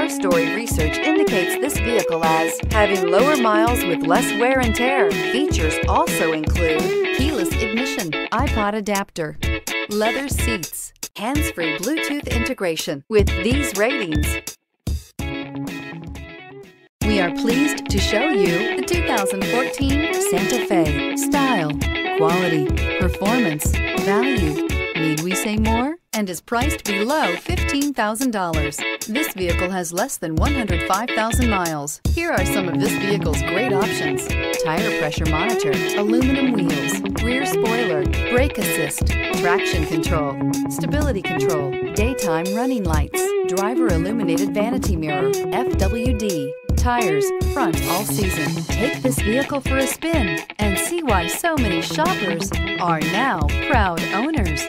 Our story research indicates this vehicle as having lower miles with less wear and tear. Features also include keyless ignition, iPod adapter, leather seats, hands-free Bluetooth integration. With these ratings, we are pleased to show you the 2014 Santa Fe. Style, quality, performance, value. Need we say more? And is priced below $15,000. This vehicle has less than 105,000 miles. Here are some of this vehicle's great options. Tire pressure monitor, aluminum wheels, rear spoiler, brake assist, traction control, stability control, daytime running lights, driver illuminated vanity mirror, FWD, tires, front all season. Take this vehicle for a spin and see why so many shoppers are now proud owners.